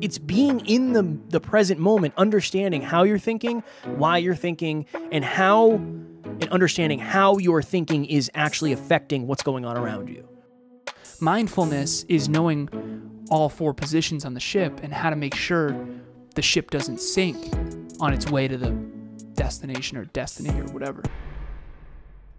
It's being in the the present moment, understanding how you're thinking, why you're thinking, and how and understanding how your thinking is actually affecting what's going on around you. Mindfulness is knowing all four positions on the ship and how to make sure the ship doesn't sink on its way to the destination or destiny or whatever.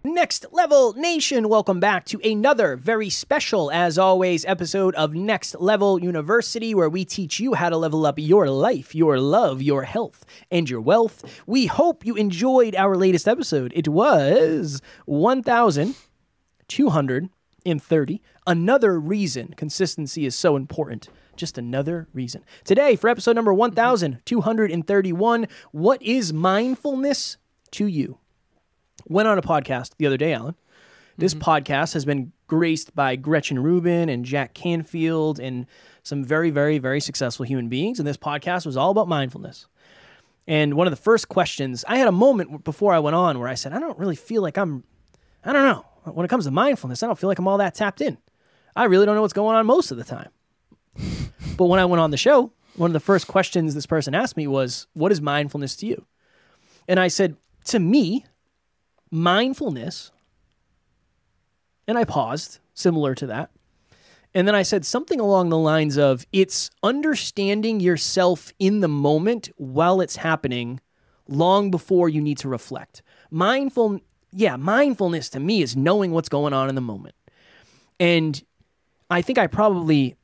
Next Level Nation, welcome back to another very special, as always, episode of Next Level University, where we teach you how to level up your life, your love, your health, and your wealth. We hope you enjoyed our latest episode. It was 1,230. Another reason consistency is so important. Just another reason. Today, for episode number 1,231, what is mindfulness to you? Went on a podcast the other day, Alan. This mm-hmm. podcast has been graced by Gretchen Rubin and Jack Canfield and some very, very, very successful human beings. And this podcast was all about mindfulness. And one of the first questions, I had a moment before I went on where I said, I don't really feel like I'm, I don't know. When it comes to mindfulness, I don't feel like I'm all that tapped in. I really don't know what's going on most of the time. but when I went on the show, one of the first questions this person asked me was, What is mindfulness to you? And I said, To me, mindfulness, and I paused, similar to that. And then I said something along the lines of it's understanding yourself in the moment while it's happening long before you need to reflect. Mindful, yeah, mindfulness to me is knowing what's going on in the moment. And I think I probably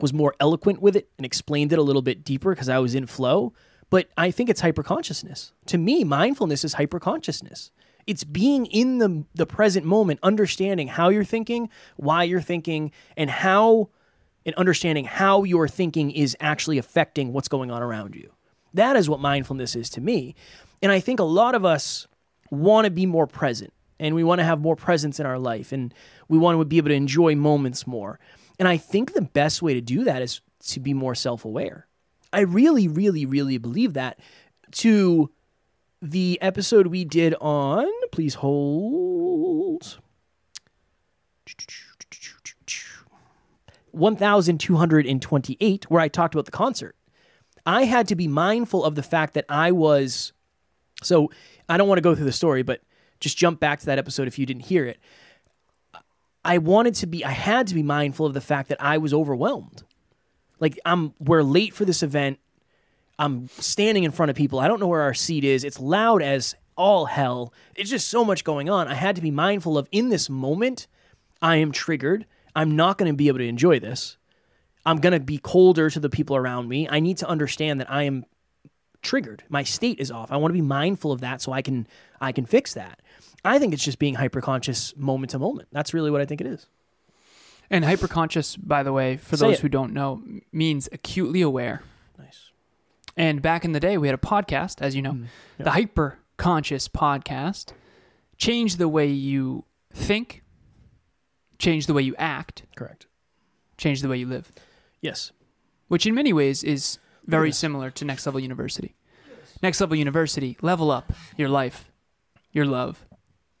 was more eloquent with it and explained it a little bit deeper because I was in flow. But I think it's hyperconsciousness. To me, mindfulness is hyperconsciousness. It's being in the the present moment, understanding how you're thinking, why you're thinking, and how and understanding how your thinking is actually affecting what's going on around you. That is what mindfulness is to me. And I think a lot of us want to be more present and we want to have more presence in our life and we want to be able to enjoy moments more. And I think the best way to do that is to be more self aware. I really, really, really believe that. To the episode we did on, please hold. 1228, where I talked about the concert. I had to be mindful of the fact that I was. So I don't want to go through the story, but just jump back to that episode if you didn't hear it. I wanted to be, I had to be mindful of the fact that I was overwhelmed. Like I'm, we're late for this event. I'm standing in front of people. I don't know where our seat is. It's loud as all hell. It's just so much going on. I had to be mindful of in this moment, I am triggered. I'm not going to be able to enjoy this. I'm going to be colder to the people around me. I need to understand that I am triggered. My state is off. I want to be mindful of that so I can I can fix that. I think it's just being hyperconscious moment to moment. That's really what I think it is. And hyperconscious, by the way, for Say those it. who don't know, means acutely aware. Nice. And back in the day, we had a podcast, as you know, Mm, the Hyper Conscious podcast. Change the way you think, change the way you act, Correct. change the way you live, Yes. which in many ways is very Yes. similar to Next Level University. Next Level University, level up your life, your love,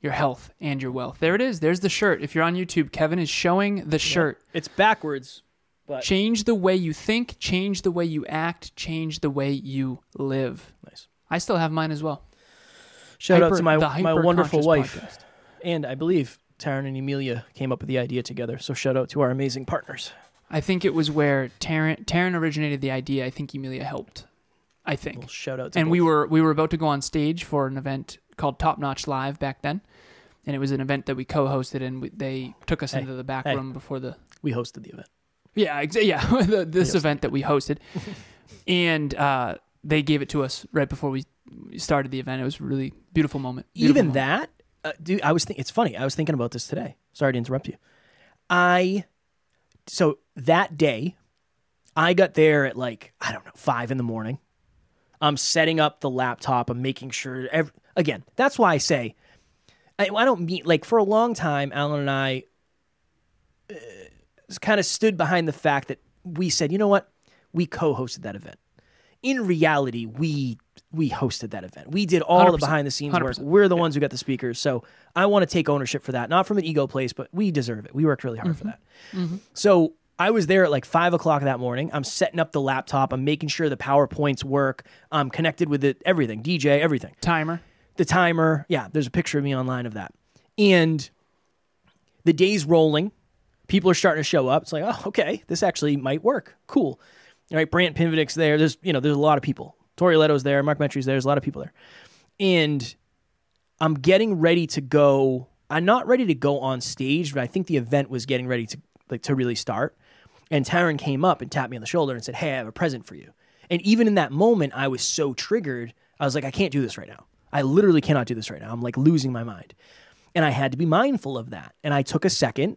your health, and your wealth. There it is. There's the shirt. If you're on YouTube, Kevin is showing the shirt. It's backwards, but Change the way you think, change the way you act, change the way you live. nice. I still have mine as well. Shout out to my my wonderful wife, podcast. and I believe Taryn and Emilia came up with the idea together. So shout out to our amazing partners. I think it was where Taryn Taryn originated the idea. I think Emilia helped. I think. Well, shout out to And we were we were about to go on stage for an event called Top Notch Live back then, and it was an event that we co-hosted, and we, they took us Hey, into the back hey. room before the we hosted the event. Yeah exa- yeah the, this Yes. event that we hosted, and uh, they gave it to us right before we started the event. It was a really beautiful moment. Beautiful Even moment. that, uh, dude. I was. Think- it's funny. I was thinking about this today. Sorry to interrupt you. I so that day, I got there at like I don't know five in the morning. I'm setting up the laptop. I'm making sure. Every, again, that's why I say I, I don't mean like for a long time. Alan and I uh, kind of stood behind the fact that we said, you know what, we co-hosted that event. In reality, we we hosted that event. We did all the 100%. behind the scenes work. 100%. We're the ones who got the speakers. So I want to take ownership for that, not from an ego place, but we deserve it. We worked really hard for that. So I was there at like five o'clock that morning. I'm setting up the laptop. I'm making sure the PowerPoints work. I'm connected with it, everything, DJ, everything. Timer. The timer. Yeah, there's a picture of me online of that. And the day's rolling. People are starting to show up. It's like, oh, okay, this actually might work. Cool. All right, Brant Pinvidic's there. There's, you know, there's a lot of people. Tori Leto's there. Mark Metry's there. There's a lot of people there. And I'm getting ready to go. I'm not ready to go on stage, but I think the event was getting ready to like to really start. And Taryn came up and tapped me on the shoulder and said, Hey, I have a present for you. And even in that moment, I was so triggered. I was like, I can't do this right now. I literally cannot do this right now. I'm like losing my mind. And I had to be mindful of that. And I took a second,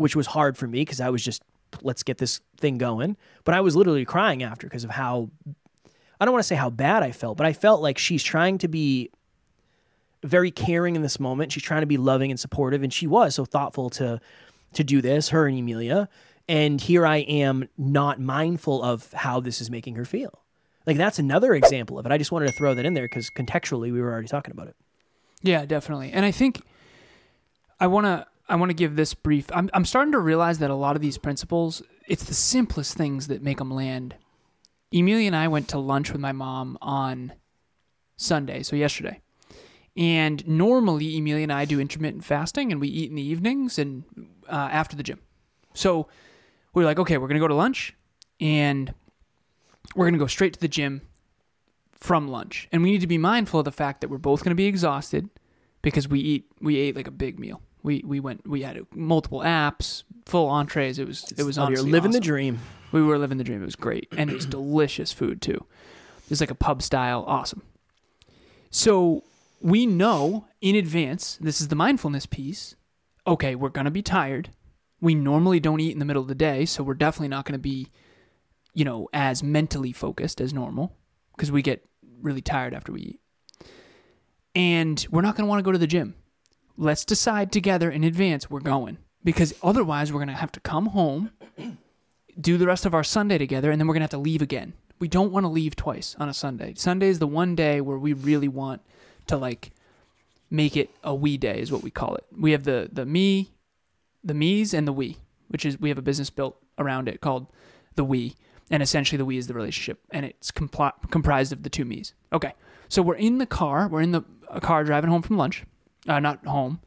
which was hard for me because I was just, let's get this thing going. But I was literally crying after because of how, I don't want to say how bad I felt, but I felt like she's trying to be very caring in this moment. She's trying to be loving and supportive. And she was so thoughtful to, to do this, her and Emilia and here I am not mindful of how this is making her feel. Like that's another example of it. I just wanted to throw that in there because contextually we were already talking about it. Yeah, definitely. And I think I want to I want to give this brief. I'm I'm starting to realize that a lot of these principles, it's the simplest things that make them land. Emilia and I went to lunch with my mom on Sunday, so yesterday. And normally Emilia and I do intermittent fasting and we eat in the evenings and uh, after the gym. So we are like, okay, we're gonna go to lunch, and we're gonna go straight to the gym from lunch, and we need to be mindful of the fact that we're both gonna be exhausted because we eat we ate like a big meal. We we went we had multiple apps, full entrees. It was it was Oh, you're honestly living the dream. We were living the dream. It was great, and it was delicious food too. It was like a pub style, awesome. So we know in advance. This is the mindfulness piece. Okay, we're gonna be tired. We normally don't eat in the middle of the day, so we're definitely not gonna be, you know, as mentally focused as normal because we get really tired after we eat. And we're not gonna want to go to the gym. Let's decide together in advance we're going because otherwise we're gonna have to come home do the rest of our Sunday together, and then we're gonna have to leave again. We don't want to leave twice on a Sunday. Sunday is the one day where we really want to like make it a we day, is what we call it. We have the the me, the me's, and the we, which is we have a business built around it called the we, and essentially the we is the relationship, and it's compli- comprised of the two me's. Okay, so we're in the car, we're in the car driving home from lunch, uh, not home,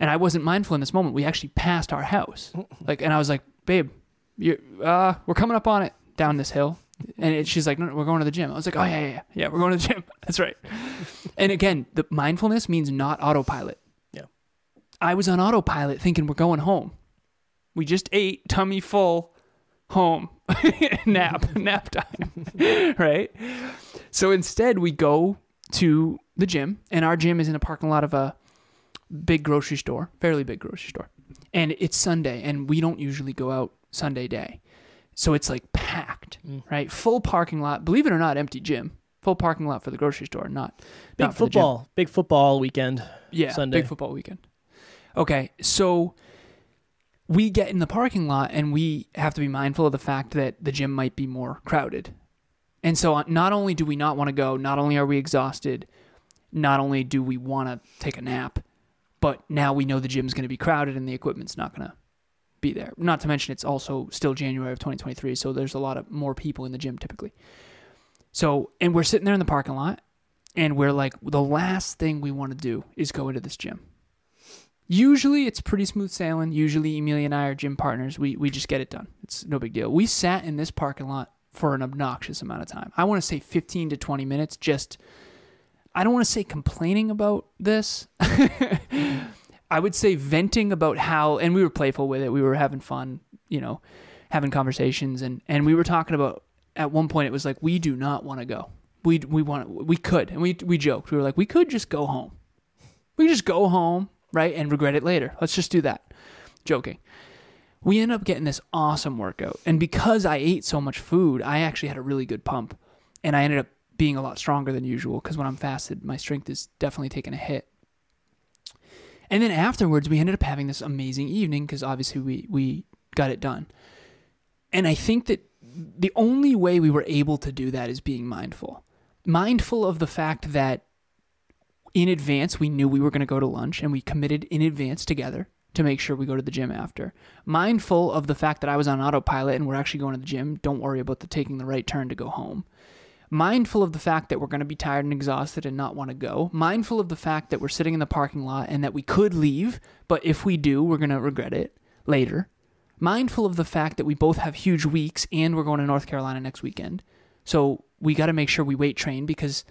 and I wasn't mindful in this moment. We actually passed our house, like, and I was like, babe you uh we're coming up on it down this hill. And it, she's like no, no we're going to the gym. I was like oh yeah yeah yeah, yeah we're going to the gym. That's right. And again the mindfulness means not autopilot. Yeah. i was on autopilot thinking we're going home. We just ate tummy full home. Nap nap time. Right? So instead we go to the gym and our gym is in a parking lot of a big grocery store fairly big grocery store and it's sunday and we don't usually go out sunday day so it's like packed right full parking lot believe it or not empty gym full parking lot for the grocery store not Big not for the gym. football, big football weekend. Yeah, Sunday. big football weekend. Okay, so we get in the parking lot and we have to be mindful of the fact that the gym might be more crowded. And so uh, not only do we not want to go, not only are we exhausted, not only do we want to take a nap, but now we know the gym's going to be crowded and the equipment's not going to be there. Not to mention it's also still January of 2023, so there's a lot of more people in the gym typically. So, and we're sitting there in the parking lot and we're like the last thing we want to do is go into this gym. Usually it's pretty smooth sailing. Usually Emilia and I are gym partners. We we just get it done. It's no big deal. We sat in this parking lot for an obnoxious amount of time. I want to say 15 to 20 minutes just I don't want to say complaining about this. I would say venting about how and we were playful with it. We were having fun, you know, having conversations and and we were talking about at one point it was like we do not want to go. We we want we could and we we joked. We were like we could just go home. We could just go home, right, and regret it later. Let's just do that. Joking. We end up getting this awesome workout. And because I ate so much food, I actually had a really good pump. And I ended up being a lot stronger than usual because when I'm fasted, my strength is definitely taking a hit. And then afterwards, we ended up having this amazing evening because obviously we, we got it done. And I think that the only way we were able to do that is being mindful. Mindful of the fact that in advance we knew we were going to go to lunch and we committed in advance together to make sure we go to the gym after. Mindful of the fact that I was on autopilot and we're actually going to the gym. Don't worry about the taking the right turn to go home. Mindful of the fact that we're going to be tired and exhausted and not want to go. Mindful of the fact that we're sitting in the parking lot and that we could leave, but if we do, we're going to regret it later. Mindful of the fact that we both have huge weeks and we're going to North Carolina next weekend. So we got to make sure we weight train because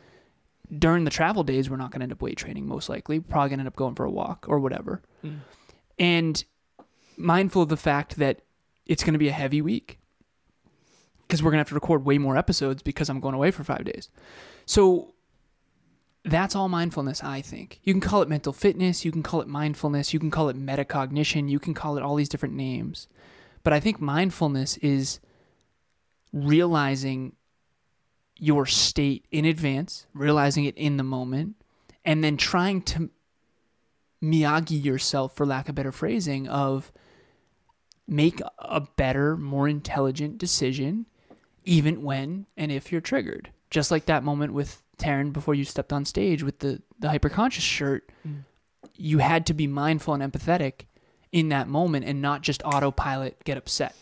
during the travel days, we're not going to end up weight training most likely. Probably going to end up going for a walk or whatever. Mm. And mindful of the fact that it's going to be a heavy week because we're going to have to record way more episodes because I'm going away for five days. So that's all mindfulness, I think. You can call it mental fitness, you can call it mindfulness, you can call it metacognition, you can call it all these different names. But I think mindfulness is realizing your state in advance, realizing it in the moment, and then trying to Miyagi yourself, for lack of better phrasing, of make a better, more intelligent decision, even when and if you're triggered. Just like that moment with Taryn before you stepped on stage with the, the hyperconscious shirt, you had to be mindful and empathetic in that moment and not just autopilot get upset.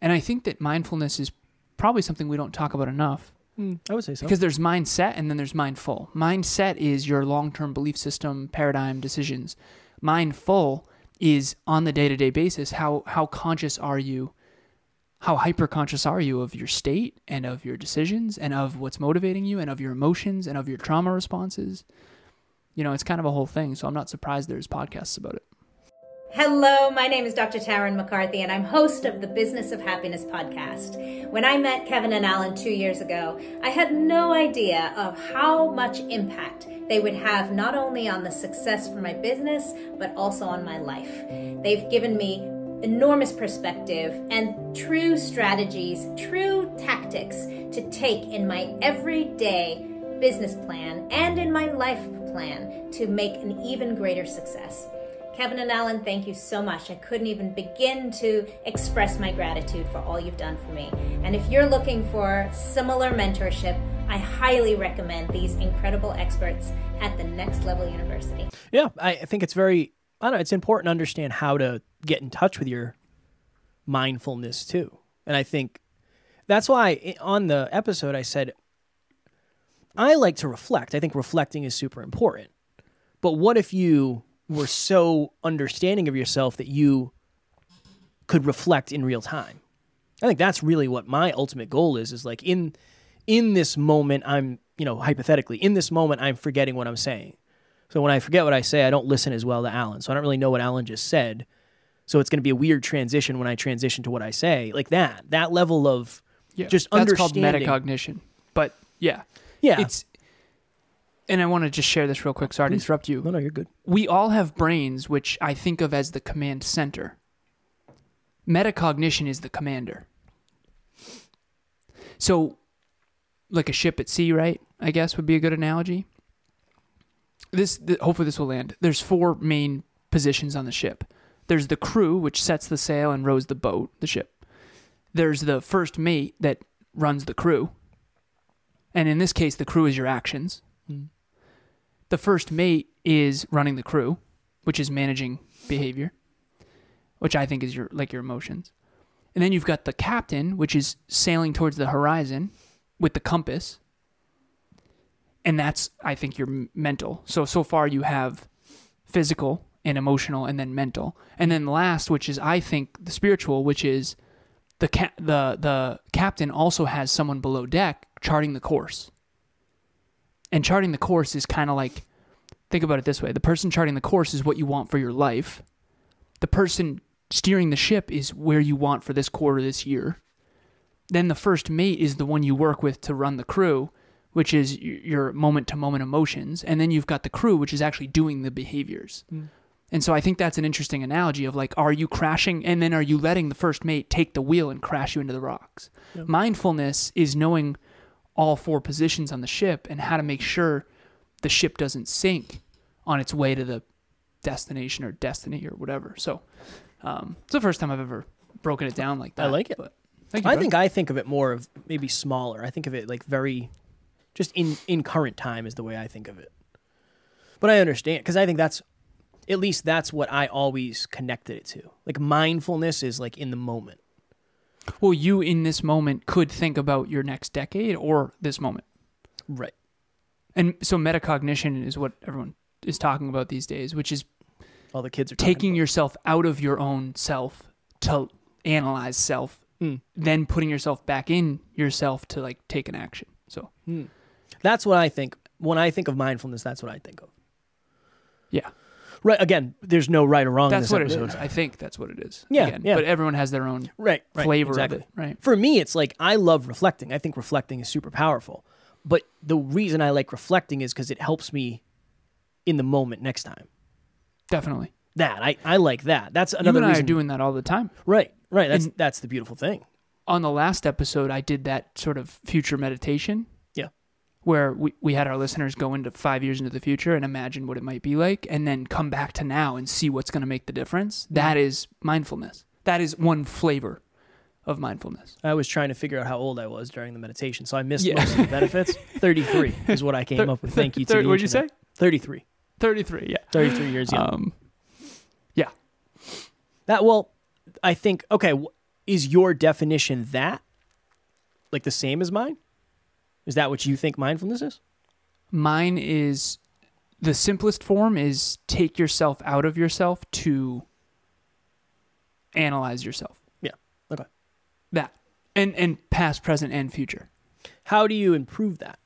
And I think that mindfulness is probably something we don't talk about enough Mm, I would say so. because there's mindset and then there's mindful. Mindset is your long term belief system, paradigm, decisions. Mindful is on the day to day basis. How how conscious are you? How hyper conscious are you of your state and of your decisions and of what's motivating you and of your emotions and of your trauma responses? You know, it's kind of a whole thing. So I'm not surprised there's podcasts about it. Hello, my name is Dr. Taryn McCarthy, and I'm host of the Business of Happiness podcast. When I met Kevin and Alan two years ago, I had no idea of how much impact they would have not only on the success for my business, but also on my life. They've given me enormous perspective and true strategies, true tactics to take in my everyday business plan and in my life plan to make an even greater success. Kevin and Alan, thank you so much. I couldn't even begin to express my gratitude for all you've done for me. And if you're looking for similar mentorship, I highly recommend these incredible experts at the Next Level University. Yeah, I think it's very. I don't know. It's important to understand how to get in touch with your mindfulness too, and I think that's why on the episode I said I like to reflect. I think reflecting is super important. But what if you were so understanding of yourself that you could reflect in real time? I think that's really what my ultimate goal is is like in in this moment I'm, you know, hypothetically, in this moment I'm forgetting what I'm saying. So when I forget what I say, I don't listen as well to Alan. So I don't really know what Alan just said. So it's going to be a weird transition when I transition to what I say. Like that. That level of just that's called metacognition. But yeah, Yeah. it's. And I want to just share this real quick. Sorry to mm. interrupt you. no, no, you're good. we all have brains which I think of as the command center. Metacognition is the commander. So, like a ship at sea, right? I guess would be a good analogy. This, th- hopefully, this will land. There's four main positions on the ship. There's the crew, which sets the sail and rows the boat, the ship. There's the first mate that runs the crew, and in this case, the crew is your actions mm. the first mate is running the crew, which is managing behavior, which I think is your like your emotions. And then you've got the captain, which is sailing towards the horizon with the compass. And that's I think your mental. So so far you have physical and emotional and then mental. And mm-hmm. then last, which is I think the spiritual, which is the ca- the the captain also has someone below deck charting the course. And charting the course is kind of like think about it this way. The person charting the course is what you want for your life. The person steering the ship is where you want for this quarter this year. Then the first mate is the one you work with to run the crew which is your moment to moment emotions. And then you've got the crew which is actually doing the behaviors mm. And so i think that's an interesting analogy of like are you crashing and then are you letting the first mate take the wheel and crash you into the rocks mindfulness is knowing all four positions on the ship and how to make sure the ship doesn't sink on its way to the destination or destiny or whatever. So um, it's the first time I've ever broken it down like that. I like it. But thank you. I think I think of it more of maybe smaller. I think of it like very, just in in current time is the way I think of it. But I understand because I think that's At least that's what I always connected it to. Like mindfulness is like in the moment. Well, you in this moment could think about your next decade or this moment. Right. And so metacognition is what everyone is talking about these days, which is All the kids are taking yourself out of your own self to analyze self, Mm. then putting yourself back in yourself to like take an action. So, That's what I think. When I think of mindfulness, that's what I think of. yeah. Right. Again, there's no right or wrong That's in what this it episode. is. I think that's what it is. Yeah, Again, yeah. But everyone has their own Right. right, flavor exactly. of it, right? For me, it's like I love reflecting. I think reflecting is super powerful. But the reason I like reflecting is because it helps me in the moment next time. Definitely. That I, I like that. That's You another and I reason. are doing that all the time. right. Right. That's And- that's the beautiful thing. On the last episode, I did that sort of future meditation. Where we, we had our listeners go into five years into the future and imagine what it might be like, and then come back to now and see what's going to make the difference. That is mindfulness. That is one flavor of mindfulness. I was trying to figure out how old I was during the meditation, so I missed Yeah. most of the benefits. Thirty-three is what I came Thir- up with. Thank you to the what'd you say? Thirty-three. 33, yeah. Thirty-three years young. Um, yeah That well, I think okay. Is your definition that like the same as mine? Is that what you think mindfulness is? Mine is the simplest form is take yourself out of yourself to analyze yourself. Yeah. Okay. That. And and past, present, and future. How do you improve that?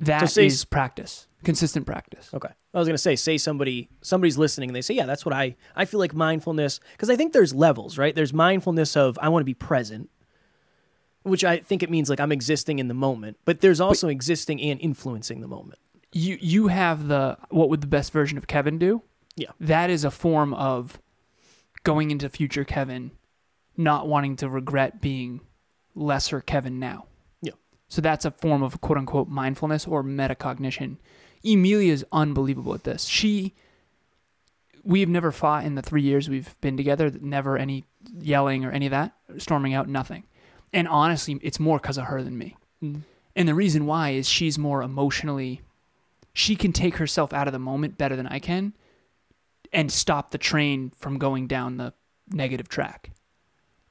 That is say s- practice. Consistent practice. Okay. I was gonna say, say somebody somebody's listening and they say, yeah, that's what I I feel like mindfulness because I think there's levels, right? There's mindfulness of I want to be present, which I think it means like I'm existing in the moment, but there's also existing and influencing the moment. You you have the what would the best version of Kevin do? Yeah. That is a form of going into future Kevin not wanting to regret being lesser Kevin now. Yeah. So that's a form of quote unquote mindfulness or metacognition. Emilia is unbelievable at this. She we've never fought in the three years we've been together, never any yelling or any of that, storming out, nothing. And honestly, it's more because of her than me. Mm. And the reason why is she's more emotionally, she can take herself out of the moment better than I can and stop the train from going down the negative track.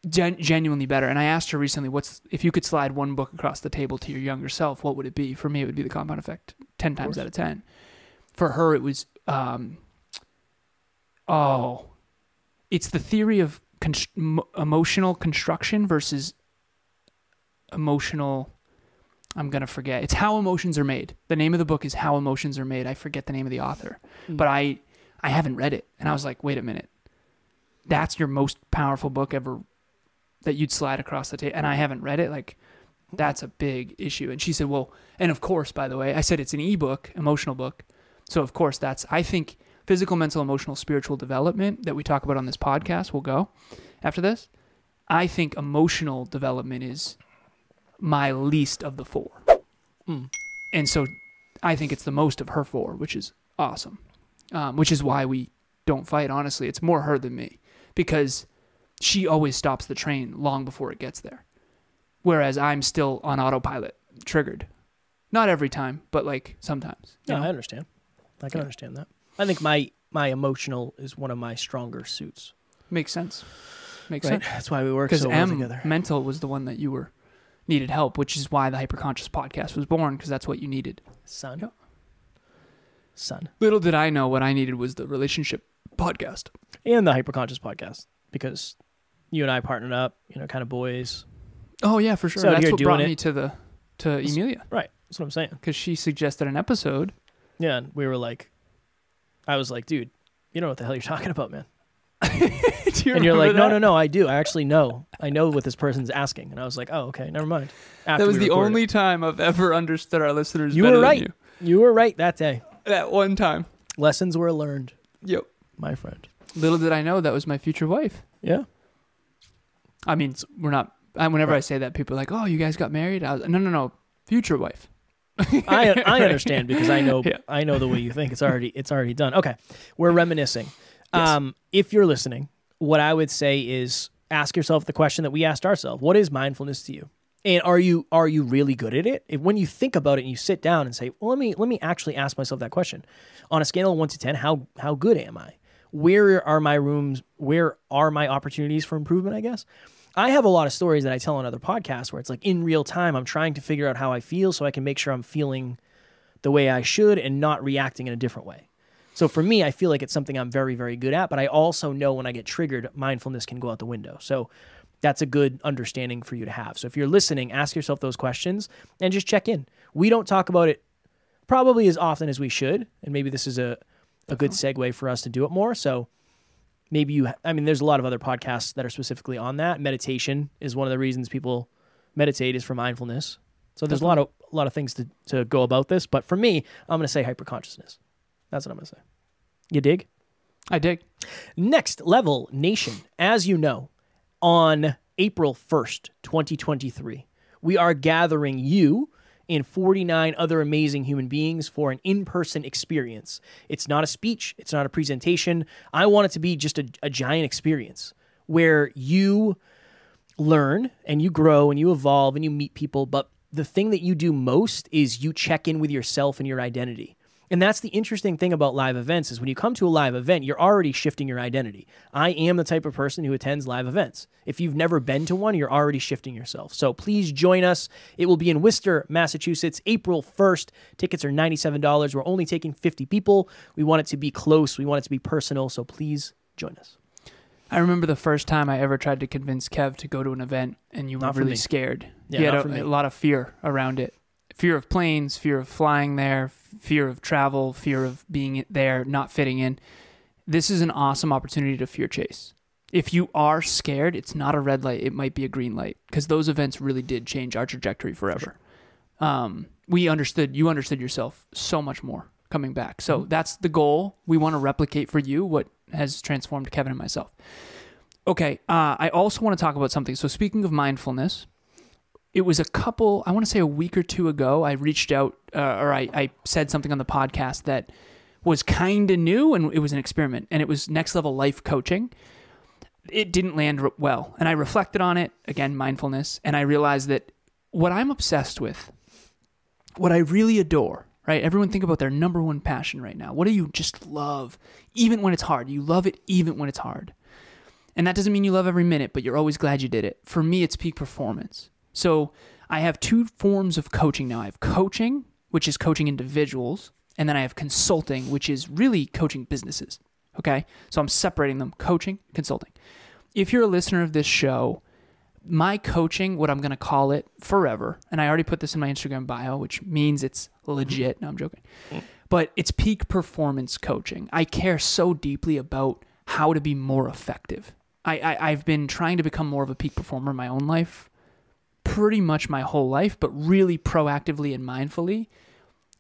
Gen- genuinely better. And I asked her recently, what's if you could slide one book across the table to your younger self, what would it be? For me, it would be The Compound Effect, 10 times course. out of 10. For her, it was, um, oh, it's the theory of const- emotional construction versus emotional I'm gonna forget. It's how emotions are made. The name of the book is How Emotions Are Made. I forget the name of the author, Mm. but I I haven't read it, and I was like, wait a minute, that's your most powerful book ever that you'd slide across the table, and I haven't read it. Like, that's a big issue. And she said, well, and of course, by the way, I said it's an ebook, emotional book, so of course that's I think physical, mental, emotional, spiritual development that we talk about on this podcast will go after this. I think emotional development is my least of the four. Mm. And so I think it's the most of her four, which is awesome. Um, which is why we don't fight, honestly. It's more her than me because she always stops the train long before it gets there. Whereas I'm still on autopilot, triggered. Not every time, but like sometimes. Yeah, know? I understand. I can Yeah. understand that. I think my my emotional is one of my stronger suits. Makes sense. Makes Right? sense. That's why we work so well M together. mental was the one that you were needed help, which is why the hyperconscious podcast was born because that's what you needed. Son. Yep. Son. Little did I know what I needed was the relationship podcast. And the Hyperconscious podcast because you and I partnered up, you know, kind of boys. Oh yeah, for sure. So that's what brought it- me to the to Emilia Right. That's what I'm saying. because she suggested an episode. Yeah, and we were like I was like, dude, you don't know what the hell you're talking about, man. You and you're like, no, that? no, no, I do. I actually know. I know what this person's asking. And I was like, oh, okay, never mind. After That was the only time I've ever understood our listeners. You were right. you. You were right that day. That one time. Lessons were learned, Yep. my friend. Little did I know that was my future wife. Yeah. I mean, we're not. I, whenever I say that, people are like, "Oh, you guys got married?" I was, no, no, no, future wife. I I understand because I know Yeah. I know the way you think. It's already it's already done. Okay, we're reminiscing. Yes. Um, if you're listening, what I would say is ask yourself the question that we asked ourselves: What is mindfulness to you? And are you are you really good at it? If, when you think about it and you sit down and say, well, let me let me actually ask myself that question. On a scale of one to ten, how how good am I? Where are my rooms? Where are my opportunities for improvement? I guess. I have a lot of stories that I tell on other podcasts where it's like in real time, I'm trying to figure out how I feel so I can make sure I'm feeling the way I should and not reacting in a different way. So for me, I feel like it's something I'm very, very good at, but I also know when I get triggered, mindfulness can go out the window. So that's a good understanding for you to have. So if you're listening, ask yourself those questions and just check in. We don't talk about it probably as often as we should, and maybe this is a, a good segue for us to do it more. So maybe you i mean there's a lot of other podcasts that are specifically on that meditation is one of the reasons people meditate is for mindfulness so there's a lot of a lot of things to, to go about this but for me i'm going to say hyperconsciousness that's what i'm going to say you dig I dig. next level nation as you know on april 1st 2023 we are gathering you and 49 other amazing human beings for an in person experience. It's not a speech, it's not a presentation. I want it to be just a, a giant experience where you learn and you grow and you evolve and you meet people. But the thing that you do most is you check in with yourself and your identity. And that's the interesting thing about live events is when you come to a live event, you're already shifting your identity. I am the type of person who attends live events. If you've never been to one, you're already shifting yourself. So please join us. It will be in Worcester, Massachusetts, April 1st. Tickets are $97. We're only taking 50 people. We want it to be close. We want it to be personal. So please join us. I remember the first time I ever tried to convince Kev to go to an event, and you were really me. scared. Yeah, you had a, a lot of fear around it. Fear of planes, fear of flying there, fear of travel, fear of being there, not fitting in. This is an awesome opportunity to fear chase. If you are scared, it's not a red light; it might be a green light because those events really did change our trajectory forever. Um, we understood, you understood yourself so much more coming back. So Mm-hmm. that's the goal. We want to replicate for you what has transformed Kevin and myself. Okay, uh, I also want to talk about something. So, speaking of mindfulness, it was a couple, I want to say a week or two ago, I reached out uh, or I, I said something on the podcast that was kind of new and it was an experiment and it was next level life coaching. It didn't land well. And I reflected on it, again, mindfulness, and I realized that what I'm obsessed with, what I really adore, right? Everyone think about their number one passion right now. What do you just love, even when it's hard? You love it even when it's hard. And that doesn't mean you love every minute, but you're always glad you did it. For me, it's peak performance. So I have two forms of coaching now. I have coaching, which is coaching individuals, and then I have consulting, which is really coaching businesses. Okay. So I'm separating them coaching, consulting. If you're a listener of this show, my coaching, what I'm going to call it forever, and I already put this in my Instagram bio, which means it's legit. No, I'm joking. But it's peak performance coaching. I care so deeply about how to be more effective. I, I, I've been trying to become more of a peak performer in my own life pretty much my whole life, but really proactively and mindfully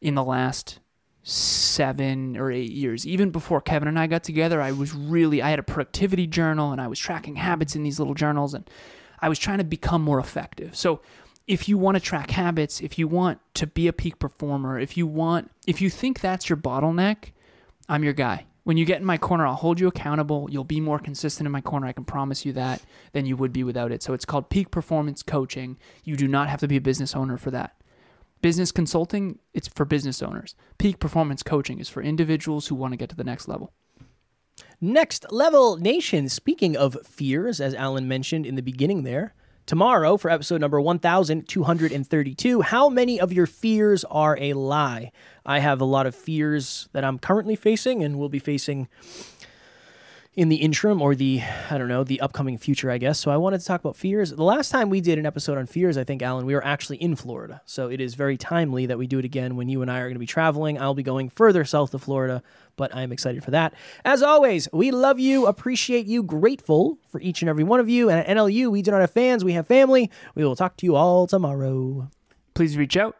in the last seven or eight years. Even before Kevin and I got together, I was really, I had a productivity journal and I was tracking habits in these little journals and I was trying to become more effective. So if you want to track habits, if you want to be a peak performer, if you want, if you think that's your bottleneck, I'm your guy. When you get in my corner, I'll hold you accountable. You'll be more consistent in my corner. I can promise you that than you would be without it. So it's called peak performance coaching. You do not have to be a business owner for that. Business consulting, it's for business owners. Peak performance coaching is for individuals who want to get to the next level. Next level nation. Speaking of fears, as Alan mentioned in the beginning there, tomorrow for episode number 1232, how many of your fears are a lie? I have a lot of fears that I'm currently facing and will be facing in the interim or the I don't know the upcoming future I guess. So I wanted to talk about fears. The last time we did an episode on fears, I think Alan, we were actually in Florida. So it is very timely that we do it again when you and I are going to be traveling. I'll be going further south to Florida, but I'm excited for that. As always, we love you, appreciate you, grateful for each and every one of you. And at NLU, we do not have fans, we have family. We will talk to you all tomorrow. Please reach out